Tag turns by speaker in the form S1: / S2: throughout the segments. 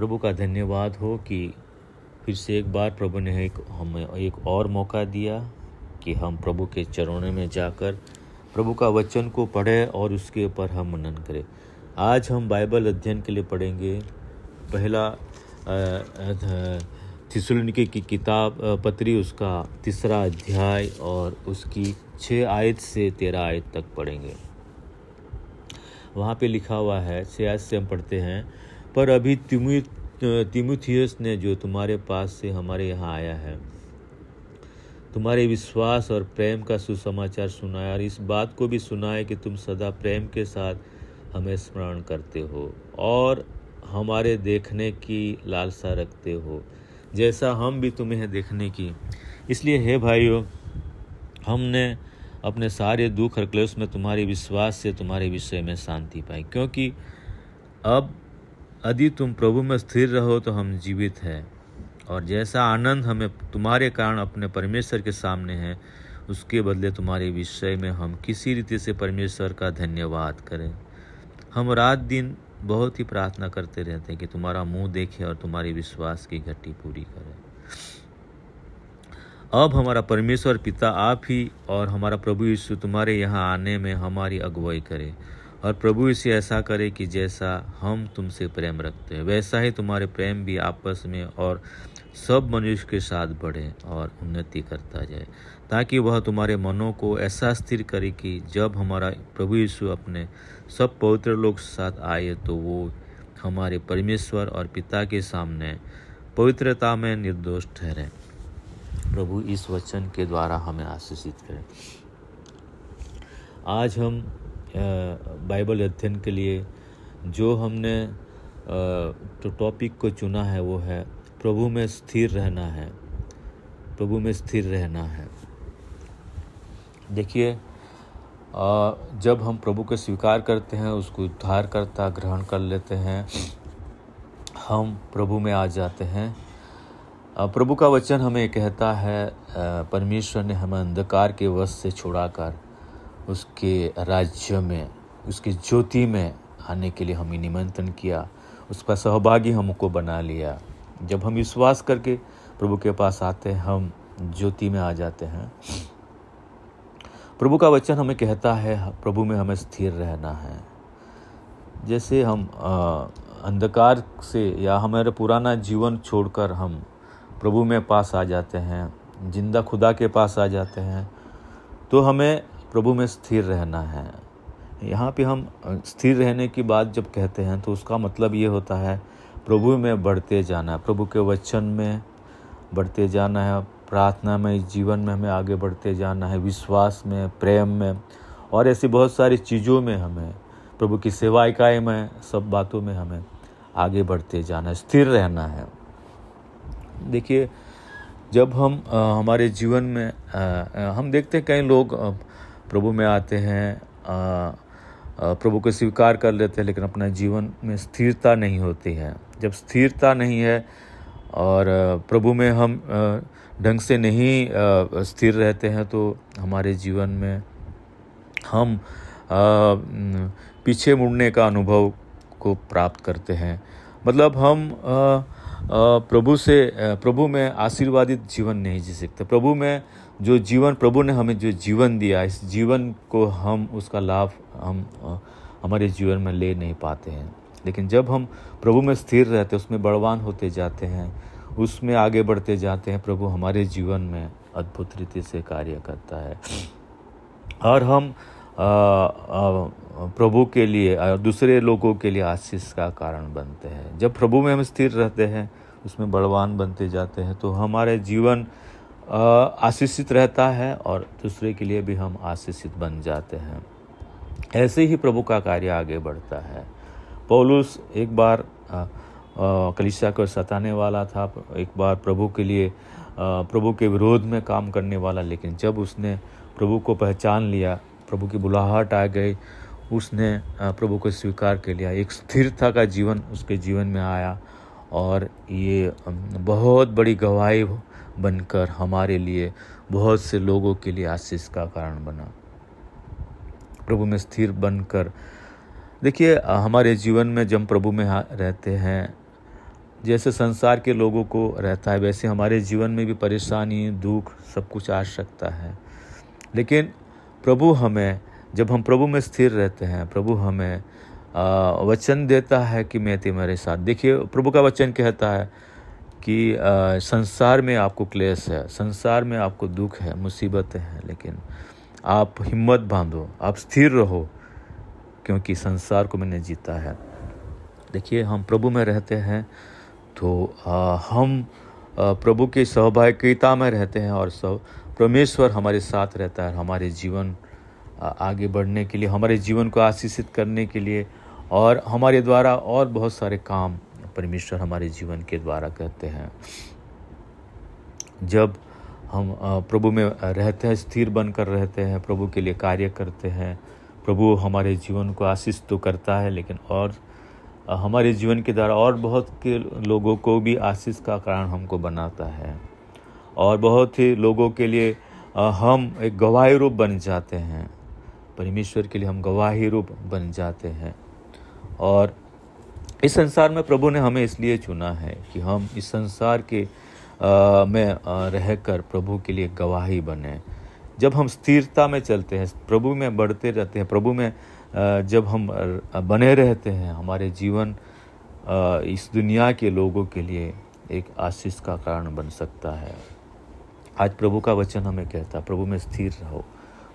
S1: प्रभु का धन्यवाद हो कि फिर से एक बार प्रभु ने एक, हमें एक और मौका दिया कि हम प्रभु के चरणों में जाकर प्रभु का वचन को पढ़ें और उसके ऊपर हम मनन करें। आज हम बाइबल अध्ययन के लिए पढ़ेंगे। पहला थिसुलनिके की किताब पत्री उसका तीसरा अध्याय और उसकी छः आयत से तेरह आयत तक पढ़ेंगे। वहाँ पे लिखा हुआ है छः आयत से हम पढ़ते हैं। पर अभी तिमु तिमुथियस ने जो तुम्हारे पास से हमारे यहाँ आया है, तुम्हारे विश्वास और प्रेम का सुसमाचार सुनाया और इस बात को भी सुनाए कि तुम सदा प्रेम के साथ हमें स्मरण करते हो और हमारे देखने की लालसा रखते हो, जैसा हम भी तुम्हें देखने की। इसलिए हे भाइयों, हमने अपने सारे दुख और क्लेश में तुम्हारे विश्वास से तुम्हारे विषय में शांति पाई, क्योंकि अब यदि तुम प्रभु में स्थिर रहो तो हम जीवित हैं। और जैसा आनंद हमें तुम्हारे कारण अपने परमेश्वर के सामने है, उसके बदले तुम्हारे विषय में हम किसी रीति से परमेश्वर का धन्यवाद करें। हम रात दिन बहुत ही प्रार्थना करते रहते हैं कि तुम्हारा मुँह देखे और तुम्हारी विश्वास की घटी पूरी करें। अब हमारा परमेश्वर पिता आप ही और हमारा प्रभु यीशु तुम्हारे यहाँ आने में हमारी अगुवाई करे। और प्रभु यीशु ऐसा करे कि जैसा हम तुमसे प्रेम रखते हैं, वैसा ही तुम्हारे प्रेम भी आपस में और सब मनुष्य के साथ बढ़े और उन्नति करता जाए, ताकि वह तुम्हारे मनों को ऐसा स्थिर करे कि जब हमारा प्रभु यीशु अपने सब पवित्र लोग साथ आए तो वो हमारे परमेश्वर और पिता के सामने पवित्रता में निर्दोष ठहरे। प्रभु इस वचन के द्वारा हमें आशीषित करें। आज हम बाइबल अध्ययन के लिए जो हमने जो टॉपिक को चुना है वो है, प्रभु में स्थिर रहना है। प्रभु में स्थिर रहना है। देखिए जब हम प्रभु को स्वीकार करते हैं, उसको उद्धार करता ग्रहण कर लेते हैं, हम प्रभु में आ जाते हैं। प्रभु का वचन हमें कहता है परमेश्वर ने हमें अंधकार के वश से छुड़ाकर उसके राज्य में, उसकी ज्योति में आने के लिए हमें निमंत्रण किया। उसका सहभागी हमको बना लिया। जब हम विश्वास करके प्रभु के पास आते हैं, हम ज्योति में आ जाते हैं। प्रभु का वचन हमें कहता है, प्रभु में हमें स्थिर रहना है। जैसे हम अंधकार से या हमारे पुराना जीवन छोड़कर हम प्रभु में पास आ जाते हैं, ज़िंदा खुदा के पास आ जाते हैं तो हमें प्रभु में स्थिर रहना है। यहाँ पे हम स्थिर रहने की बात जब कहते हैं तो उसका मतलब ये होता है प्रभु में बढ़ते जाना प्रभु के वचन में बढ़ते जाना है प्रार्थना में जीवन में हमें आगे बढ़ते जाना है विश्वास में प्रेम में और ऐसी बहुत सारी चीज़ों में हमें प्रभु की सेवा इकाई में सब बातों में हमें आगे बढ़ते जाना है स्थिर रहना है। देखिए जब हम आ, हमारे जीवन में आ, हम देखते हैं कई लोग प्रभु में आते हैं प्रभु को स्वीकार कर लेते हैं, लेकिन अपना जीवन में स्थिरता नहीं होती है। जब स्थिरता नहीं है और प्रभु में हम ढंग से नहीं स्थिर रहते हैं तो हमारे जीवन में हम पीछे मुड़ने का अनुभव को प्राप्त करते हैं। मतलब हम प्रभु से प्रभु में आशीर्वादित जीवन नहीं जी सकते। प्रभु में जो जीवन, प्रभु ने हमें जो जीवन दिया, इस जीवन को हम, उसका लाभ हम हमारे जीवन में ले नहीं पाते हैं। लेकिन जब हम प्रभु में स्थिर रहते, उसमें बड़वान होते जाते हैं, उसमें आगे बढ़ते जाते हैं, प्रभु हमारे जीवन में अद्भुत रीति से कार्य करता है। और हम प्रभु के लिए दूसरे लोगों के लिए आशीष का कारण बनते हैं। जब प्रभु में हम स्थिर रहते हैं उसमें बड़वान बनते जाते हैं तो हमारे जीवन आशीषित रहता है और दूसरे के लिए भी हम आशीषित बन जाते हैं। ऐसे ही प्रभु का कार्य आगे बढ़ता है। पौलुस एक बार कलिशा को सताने वाला था, एक बार प्रभु के लिए प्रभु के विरोध में काम करने वाला, लेकिन जब उसने प्रभु को पहचान लिया, प्रभु की बुलाहट आ गई, उसने प्रभु को स्वीकार कर लिया। एक स्थिरता का जीवन उसके जीवन में आया। और ये बहुत बड़ी गवाही बनकर हमारे लिए, बहुत से लोगों के लिए आशीष का कारण बना। प्रभु में स्थिर बनकर, देखिए, हमारे जीवन में जब प्रभु में रहते हैं, जैसे संसार के लोगों को रहता है, वैसे हमारे जीवन में भी परेशानी, दुख, सब कुछ आ सकता है। लेकिन प्रभु हमें, जब हम प्रभु में स्थिर रहते हैं, प्रभु हमें वचन देता है कि मैं तुम्हारे साथ। देखिए प्रभु का वचन कहता है कि संसार में आपको क्लेश है संसार में आपको दुख है मुसीबतें हैं लेकिन आप हिम्मत बांधो आप स्थिर रहो क्योंकि संसार को मैंने जीता है। देखिए हम प्रभु में रहते हैं तो आ, हम आ, प्रभु की सहभागिता में रहते हैं और सब परमेश्वर हमारे साथ रहता है हमारे जीवन आगे बढ़ने के लिए हमारे जीवन को आशीषित करने के लिए और हमारे द्वारा और बहुत सारे काम परमेश्वर हमारे जीवन के द्वारा करते हैं। जब हम प्रभु में रहते हैं, स्थिर बनकर रहते हैं, प्रभु के लिए कार्य करते हैं, प्रभु हमारे जीवन को आशीष तो करता है, लेकिन और हमारे जीवन के द्वारा और बहुत के लोगों को भी आशीष का कारण हमको बनाता है। और बहुत ही लोगों के लिए हम एक गवाही रूप बन जाते हैं। परमेश्वर के लिए हम गवाही रूप बन जाते हैं। और इस संसार में प्रभु ने हमें इसलिए चुना है कि हम इस संसार के आ, में रहकर प्रभु के लिए गवाही बने। जब हम स्थिरता में चलते हैं प्रभु में बढ़ते रहते हैं प्रभु में जब हम बने रहते हैं हमारे जीवन इस दुनिया के लोगों के लिए एक आशीष का कारण बन सकता है। आज प्रभु का वचन हमें कहता है प्रभु में स्थिर रहो।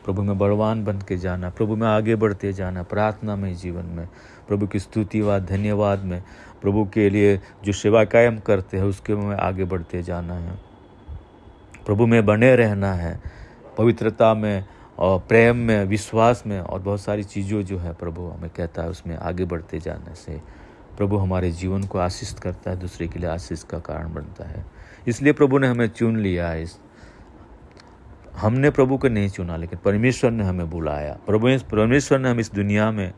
S1: प्रभु में बलवान बन के जाना, प्रभु में आगे बढ़ते जाना, प्रार्थना में जीवन में, प्रभु की स्तुतिवाद धन्यवाद में, प्रभु के लिए जो सेवा कायम करते हैं, उसके में आगे बढ़ते जाना है। प्रभु में बने रहना है, पवित्रता में और प्रेम में, विश्वास में और बहुत सारी चीज़ों जो है प्रभु हमें कहता है, उसमें आगे बढ़ते जाने से। प्रभु हमारे जीवन को आशीष करता है, दूसरे के लिए आशीष का कारण बनता है। इसलिए प्रभु ने हमें चुन लिया है, इस हमने प्रभु को नहीं चुना, लेकिन परमेश्वर ने हमें बुलाया। प्रभु परमेश्वर ने हम इस दुनिया में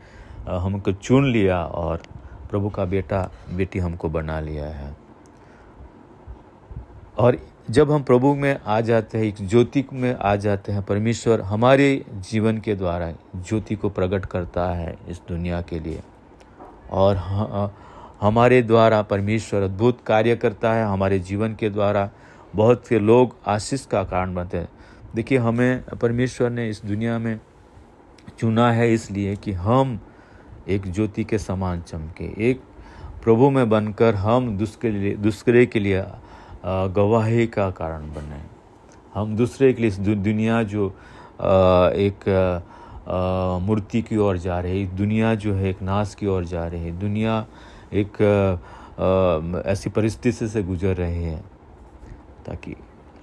S1: हमको चुन लिया और प्रभु का बेटा, बेटी हमको बना लिया है। और जब हम प्रभु में आ जाते हैं, एक ज्योति में आ जाते हैं, परमेश्वर हमारे जीवन के द्वारा ज्योति को प्रकट करता है इस दुनिया के लिए। और हमारे द्वारा परमेश्वर अद्भुत कार्य करता है, हमारे जीवन के द्वारा बहुत से लोग आशीष का कारण बनते हैं। देखिए, हमें परमेश्वर ने इस दुनिया में चुना है इसलिए कि हम एक ज्योति के समान चमके। एक प्रभु में बनकर हम दूसरे लिए, दूसरे के लिए गवाही का कारण बने। हम दूसरे के लिए दुनिया जो एक मूर्ति की ओर जा रही है दुनिया जो है एक नाश की ओर जा रही है दुनिया एक ऐसी परिस्थिति से गुजर रही है। ताकि,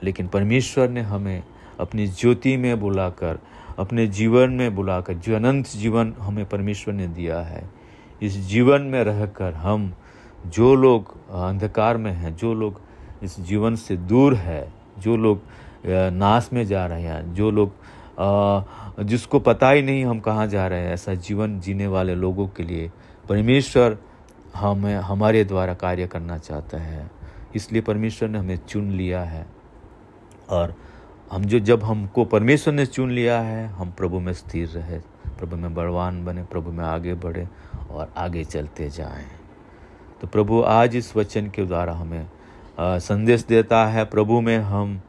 S1: लेकिन परमेश्वर ने हमें अपनी ज्योति में बुलाकर, अपने जीवन में बुलाकर, जो अनंत जीवन हमें परमेश्वर ने दिया है, इस जीवन में रहकर हम, जो लोग अंधकार में हैं, जो लोग इस जीवन से दूर है, जो लोग नाश में जा रहे हैं, जो लोग जिसको पता ही नहीं हम कहाँ जा रहे हैं, ऐसा जीवन जीने वाले लोगों के लिए परमेश्वर हमें, हमारे द्वारा कार्य करना चाहता है। इसलिए परमेश्वर ने हमें चुन लिया है। और हम जो जब हमको परमेश्वर ने चुन लिया है, हम प्रभु में स्थिर रहे, प्रभु में बलवान बने, प्रभु में आगे बढ़े और आगे चलते जाएँ। तो प्रभु आज इस वचन के द्वारा हमें संदेश देता है, प्रभु में हम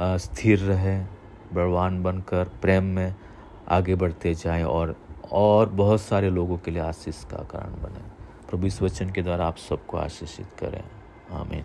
S1: स्थिर रहें, बलवान बनकर प्रेम में आगे बढ़ते जाएँ और और बहुत सारे लोगों के लिए आशीष का कारण बने। प्रभु इस वचन के द्वारा आप सबको आशीषित करें। आमीन।